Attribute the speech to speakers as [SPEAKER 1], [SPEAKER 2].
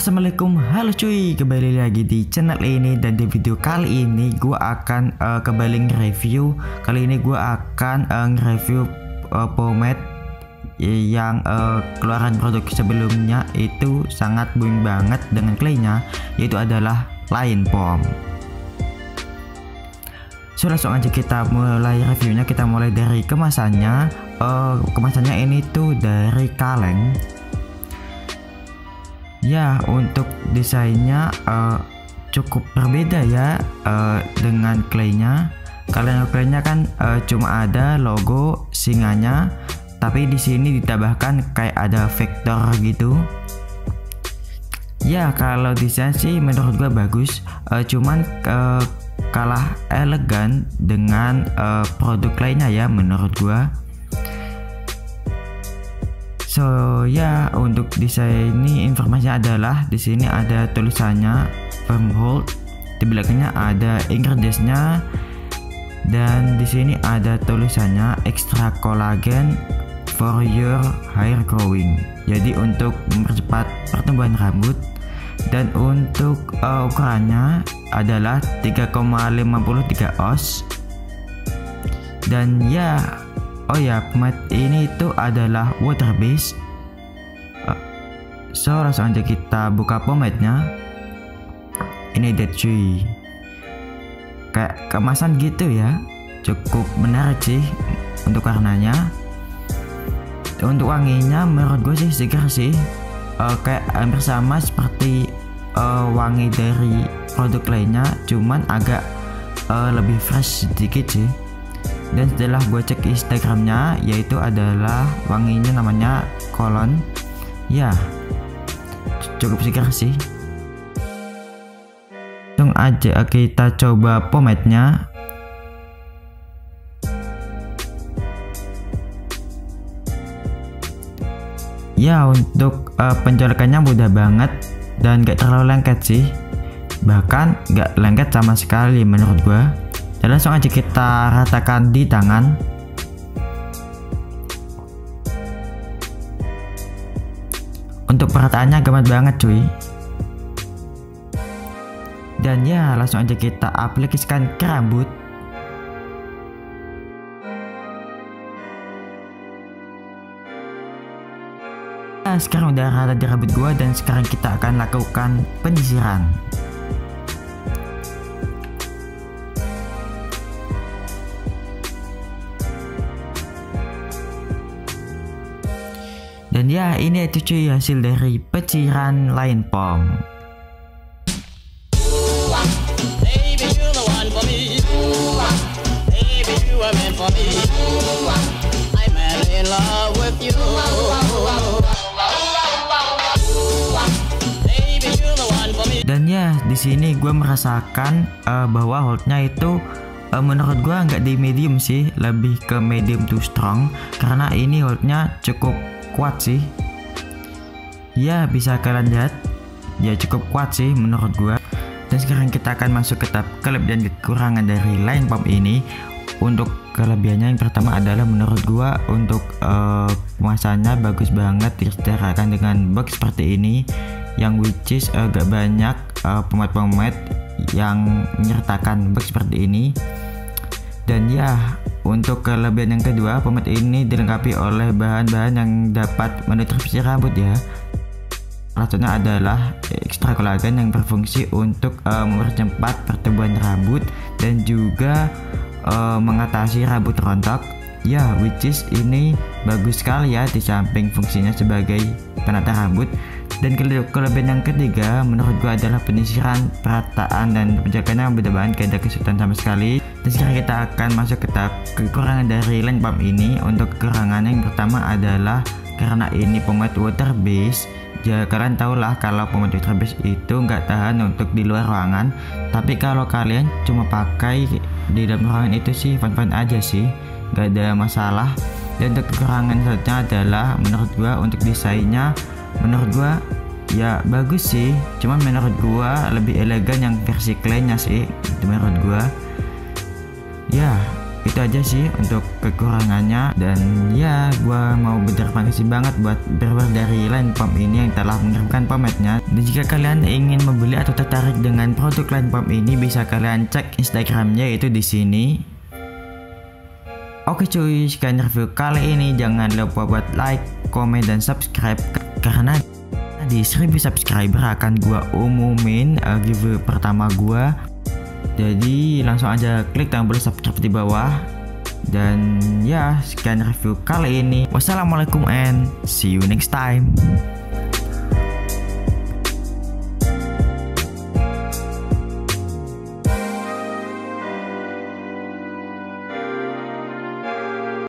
[SPEAKER 1] Assalamualaikum, halo cuy, kembali lagi di channel ini dan di video kali ini gue akan uh, kembali review Kali ini gue akan uh, nge-review uh, pomade yang uh, keluaran produk sebelumnya itu sangat booming banget dengan claynya yaitu adalah Line Pom So langsung aja kita mulai reviewnya. Kita mulai dari kemasannya. Uh, Kemasannya ini tuh dari kaleng Ya, untuk desainnya uh, cukup berbeda ya uh, dengan claynya. Kalian claynya kan uh, cuma ada logo singanya, tapi di sini ditambahkan kayak ada vektor gitu. Ya, kalau desain sih menurut gua bagus, uh, cuman uh, kalah elegan dengan uh, produk lainnya ya menurut gua. So ya untuk desain ini informasinya adalah di sini ada tulisannya firm hold, di belakangnya ada ingredientsnya. Dan di sini ada tulisannya extra collagen for your hair growing. Jadi untuk mempercepat pertumbuhan rambut. Dan untuk uh, ukurannya adalah 3,53 oz. Dan ya oh ya pomade ini itu adalah water base. Uh, so langsung aja kita buka pomade-nya ini dead cuy kayak kemasan gitu ya. Cukup menarik sih untuk warnanya. Untuk wanginya menurut gue sih segar sih. Uh, kayak hampir sama seperti uh, wangi dari produk lainnya. Cuman agak uh, lebih fresh sedikit sih dan setelah gue cek instagramnya yaitu adalah wanginya namanya kolon. Ya cukup segar sih. Langsung aja kita coba pomade nya ya untuk uh, pencolekannya mudah banget dan gak terlalu lengket sih. Bahkan gak lengket sama sekali menurut gue dan langsung aja kita ratakan di tangan. Untuk perataannya gampang banget cuy. Dan ya langsung aja kita aplikasikan ke rambut. Nah, sekarang udah rata di rambut gua dan sekarang kita akan lakukan penyisiran Dan ya ini itu cuy hasil dari peciran line pom. Dan ya di sini gue merasakan uh, bahwa holdnya itu uh, menurut gue nggak di medium sih, lebih ke medium to strong karena ini holdnya cukup kuat sih. Ya bisa kalian lihat ya cukup kuat sih menurut gua. Dan sekarang kita akan masuk ke tahap kelebihan dan kekurangan dari line pump ini. Untuk kelebihannya yang pertama adalah menurut gua untuk uh, bagus banget disetarakan dengan box seperti ini. Yang which is agak banyak uh, pomade-pomade yang menyertakan box seperti ini. Dan ya untuk kelebihan yang kedua, pomade ini dilengkapi oleh bahan-bahan yang dapat menutrisi rambut ya. Salah satunya adalah ekstra kolagen yang berfungsi untuk uh, mempercepat pertumbuhan rambut dan juga uh, mengatasi rambut rontok. Ya, which is ini bagus sekali ya di samping fungsinya sebagai penata rambut. Dan kelebihan yang ketiga menurut gua adalah penyisiran, perataan dan penjagaannya banget kayak ada kesulitan sama sekali. Dan sekarang kita akan masuk ke kekurangan dari line pump ini. Untuk kekurangannya yang pertama adalah karena ini pomade water base. Ya kalian tau lah kalau pomade water base itu nggak tahan untuk di luar ruangan. Tapi kalau kalian cuma pakai di dalam ruangan itu sih fun-fun aja sih, nggak ada masalah. Dan untuk kekurangan selanjutnya adalah menurut gua untuk desainnya menurut gua ya bagus sih. Cuman menurut gua lebih elegan yang versi claynya sih. Itu menurut gua. Ya itu aja sih untuk kekurangannya. Dan ya gue mau berterima kasih banget buat berber dari Line Pump ini yang telah mengirimkan pametnya. Dan jika kalian ingin membeli atau tertarik dengan produk Line Pump ini bisa kalian cek Instagramnya yaitu di sini. Oke cuy, sekian review kali ini. Jangan lupa buat like, komen, dan subscribe karena di 1000 subscriber akan gua umumin uh, giveaway pertama gua. Jadi langsung aja klik tombol subscribe di bawah. Dan ya, sekian review kali ini. Wassalamualaikum and see you next time.